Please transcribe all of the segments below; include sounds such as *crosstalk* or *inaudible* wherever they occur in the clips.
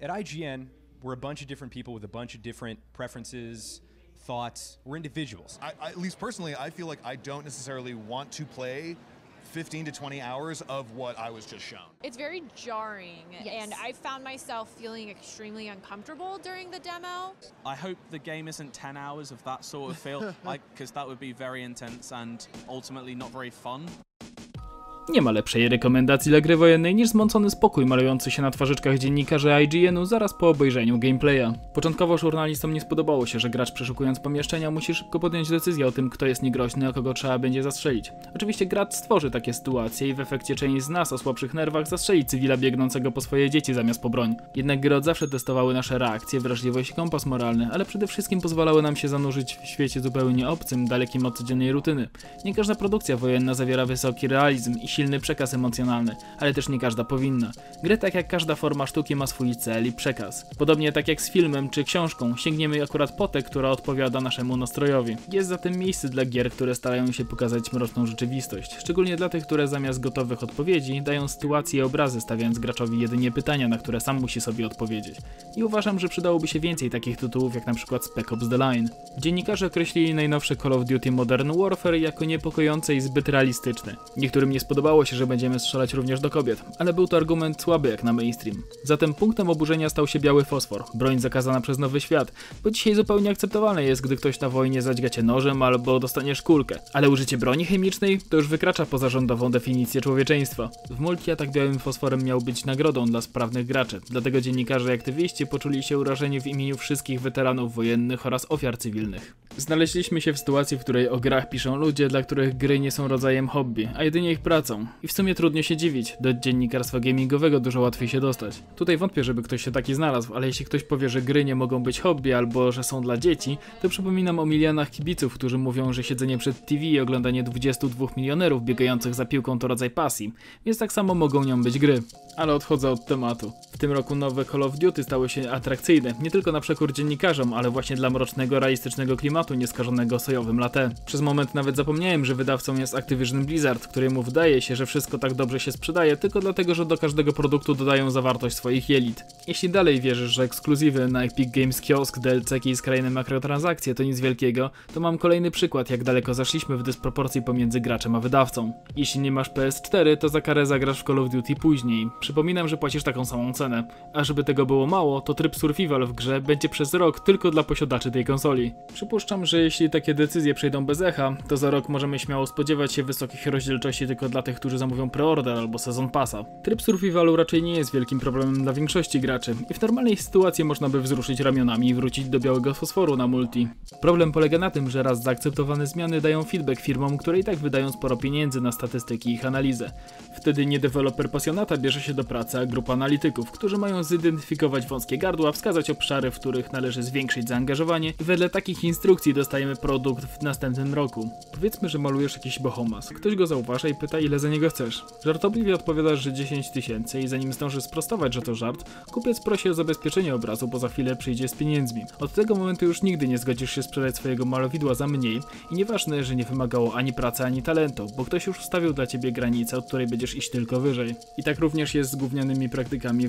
At IGN, we're a bunch of different people with a bunch of different preferences, thoughts. We're individuals. I, I, at least personally, I feel like I don't necessarily want to play 15 to 20 hours of what I was just shown. It's very jarring, Yes. and I found myself feeling extremely uncomfortable during the demo. I hope the game isn't 10 hours of that sort of feel, *laughs* because that would be very intense and ultimately not very fun. Nie ma lepszej rekomendacji dla gry wojennej niż zmącony spokój malujący się na twarzyczkach dziennikarzy IGN-u zaraz po obejrzeniu gameplaya. Początkowo żurnalistom nie spodobało się, że gracz przeszukując pomieszczenia musi szybko podjąć decyzję o tym, kto jest niegroźny, a kogo trzeba będzie zastrzelić. Oczywiście gracz stworzy takie sytuacje i w efekcie część z nas o słabszych nerwach zastrzeli cywila biegnącego po swoje dzieci zamiast po broń. Jednak gry od zawsze testowały nasze reakcje, wrażliwość i kompas moralny, ale przede wszystkim pozwalały nam się zanurzyć w świecie zupełnie obcym, dalekim od codziennej rutyny. Nie każda produkcja wojenna zawiera wysoki realizm i silny przekaz emocjonalny, ale też nie każda powinna. Gry tak jak każda forma sztuki ma swój cel i przekaz. Podobnie tak jak z filmem czy książką, sięgniemy akurat po tę, która odpowiada naszemu nastrojowi. Jest zatem miejsce dla gier, które starają się pokazać mroczną rzeczywistość, szczególnie dla tych, które zamiast gotowych odpowiedzi dają sytuacje i obrazy, stawiając graczowi jedynie pytania, na które sam musi sobie odpowiedzieć. I uważam, że przydałoby się więcej takich tytułów jak na przykład Spec Ops The Line. Dziennikarze określili najnowsze Call of Duty Modern Warfare jako niepokojące i zbyt realistyczne. Niektórym nie spodobało się, że będziemy strzelać również do kobiet, ale był to argument słaby jak na mainstream. Zatem punktem oburzenia stał się biały fosfor, broń zakazana przez Nowy Świat, bo dzisiaj zupełnie akceptowalne jest, gdy ktoś na wojnie zadźga cię nożem albo dostaniesz kulkę. Ale użycie broni chemicznej to już wykracza poza rządową definicję człowieczeństwa. W multi atak białym fosforem miał być nagrodą dla sprawnych graczy, dlatego dziennikarze i aktywiści poczuli się urażeni w imieniu wszystkich weteranów wojennych oraz ofiar cywilnych. Znaleźliśmy się w sytuacji, w której o grach piszą ludzie, dla których gry nie są rodzajem hobby, a jedynie ich pracą. I w sumie trudno się dziwić, do dziennikarstwa gamingowego dużo łatwiej się dostać. Tutaj wątpię, żeby ktoś się taki znalazł, ale jeśli ktoś powie, że gry nie mogą być hobby albo że są dla dzieci, to przypominam o milionach kibiców, którzy mówią, że siedzenie przed TV i oglądanie 22 milionerów biegających za piłką to rodzaj pasji, więc tak samo mogą nią być gry. Ale odchodzę od tematu. W tym roku nowe Call of Duty stały się atrakcyjne, nie tylko na przekór dziennikarzom, ale właśnie dla mrocznego, realistycznego klimatu nieskażonego sojowym latte. Przez moment nawet zapomniałem, że wydawcą jest Activision Blizzard, któremu wydaje się, że wszystko tak dobrze się sprzedaje tylko dlatego, że do każdego produktu dodają zawartość swoich jelit. Jeśli dalej wierzysz, że ekskluzywy na Epic Games Kiosk, DLC i skrajne makrotransakcje to nic wielkiego, to mam kolejny przykład, jak daleko zaszliśmy w dysproporcji pomiędzy graczem a wydawcą. Jeśli nie masz PS4, to za karę zagrasz w Call of Duty później. Przypominam, że płacisz taką samą cenę. A żeby tego było mało, to tryb survival w grze będzie przez rok tylko dla posiadaczy tej konsoli. Przypuszczam, że jeśli takie decyzje przejdą bez echa, to za rok możemy śmiało spodziewać się wysokich rozdzielczości tylko dla tych, którzy zamówią preorder albo sezon pasa. Tryb survivalu raczej nie jest wielkim problemem dla większości graczy i w normalnej sytuacji można by wzruszyć ramionami i wrócić do białego fosforu na multi. Problem polega na tym, że raz zaakceptowane zmiany dają feedback firmom, które i tak wydają sporo pieniędzy na statystyki i ich analizę. Wtedy nie deweloper pasjonata bierze się do pracy, a grupa analityków, którzy mają zidentyfikować wąskie gardła, wskazać obszary, w których należy zwiększyć zaangażowanie i wedle takich instrukcji dostajemy produkt w następnym roku. Powiedzmy, że malujesz jakiś bohomas. Ktoś go zauważa i pyta, ile za niego chcesz. Żartobliwie odpowiadasz, że 10 tysięcy i zanim zdąży sprostować, że to żart, kupiec prosi o zabezpieczenie obrazu, bo za chwilę przyjdzie z pieniędzmi. Od tego momentu już nigdy nie zgodzisz się sprzedać swojego malowidła za mniej i nieważne, że nie wymagało ani pracy, ani talentu, bo ktoś już ustawił dla ciebie granicę, od której będziesz iść tylko wyżej. I tak również jest z gównianymi praktykami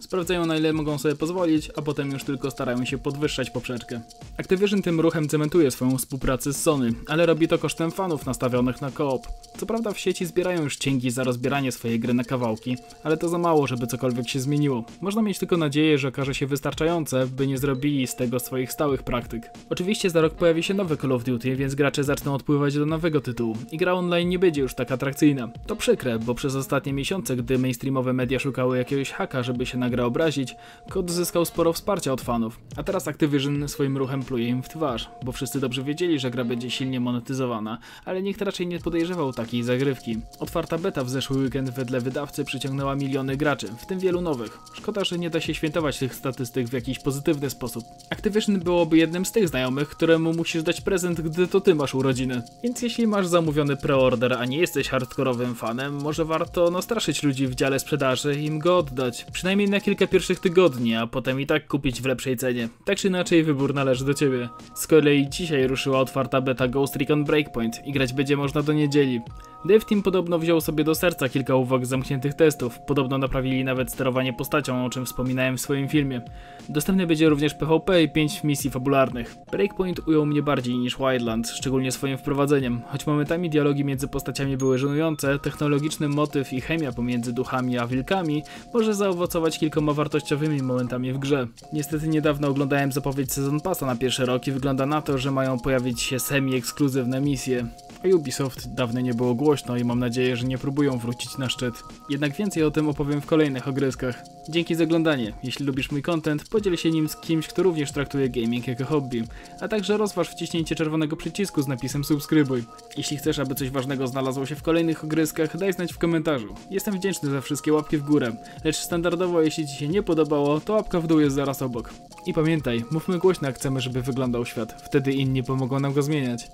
Sprawdzają na ile mogą sobie pozwolić, a potem już tylko starają się podwyższać poprzeczkę. Activision tym ruchem cementuje swoją współpracę z Sony, ale robi to kosztem fanów nastawionych na koop. Co prawda w sieci zbierają już cięgi za rozbieranie swojej gry na kawałki, ale to za mało, żeby cokolwiek się zmieniło. Można mieć tylko nadzieję, że okaże się wystarczające, by nie zrobili z tego swoich stałych praktyk. Oczywiście za rok pojawi się nowy Call of Duty, więc gracze zaczną odpływać do nowego tytułu i gra online nie będzie już tak atrakcyjna. To przykre, bo przez ostatnie miesiące, gdy mainstreamowe media szukały jakiegoś haka, żeby się na grę obrazić, kod zyskał sporo wsparcia od fanów. A teraz Activision swoim ruchem pluje im w twarz, bo wszyscy dobrze wiedzieli, że gra będzie silnie monetyzowana, ale nikt raczej nie podejrzewał takiej zagrywki. Otwarta beta w zeszły weekend wedle wydawcy przyciągnęła miliony graczy, w tym wielu nowych. Szkoda, że nie da się świętować tych statystyk w jakiś pozytywny sposób. Activision byłoby jednym z tych znajomych, któremu musisz dać prezent, gdy to ty masz urodziny. Więc jeśli masz zamówiony preorder, a nie jesteś hardkorowym fanem, może warto nastraszyć ludzi w dziale sprzedaży i im go oddać. Przynajmniej na kilka pierwszych tygodni, a potem i tak kupić w lepszej cenie. Tak czy inaczej wybór należy do ciebie. Z kolei dzisiaj ruszyła otwarta beta Ghost Recon Breakpoint i grać będzie można do niedzieli. Dev Team podobno wziął sobie do serca kilka uwag z zamkniętych testów, podobno naprawili nawet sterowanie postacią, o czym wspominałem w swoim filmie. Dostępny będzie również PvP i 5 misji fabularnych. Breakpoint ujął mnie bardziej niż Wildlands, szczególnie swoim wprowadzeniem. Choć momentami dialogi między postaciami były żenujące, technologiczny motyw i chemia pomiędzy duchami a wilkami może zaowocować kilkoma wartościowymi momentami w grze. Niestety niedawno oglądałem zapowiedź Sezon Passa na pierwszy rok i wygląda na to, że mają pojawić się semi-ekskluzywne misje. Ubisoft dawno nie było głośno i mam nadzieję, że nie próbują wrócić na szczyt. Jednak więcej o tym opowiem w kolejnych ogreskach. Dzięki za oglądanie. Jeśli lubisz mój content, podziel się nim z kimś, kto również traktuje gaming jako hobby. A także rozważ wciśnięcie czerwonego przycisku z napisem subskrybuj. Jeśli chcesz, aby coś ważnego znalazło się w kolejnych ogreskach, daj znać w komentarzu. Jestem wdzięczny za wszystkie łapki w górę, lecz standardowo jeśli Ci się nie podobało, to łapka w dół jest zaraz obok. I pamiętaj, mówmy głośno jak chcemy, żeby wyglądał świat. Wtedy inni pomogą nam go zmieniać.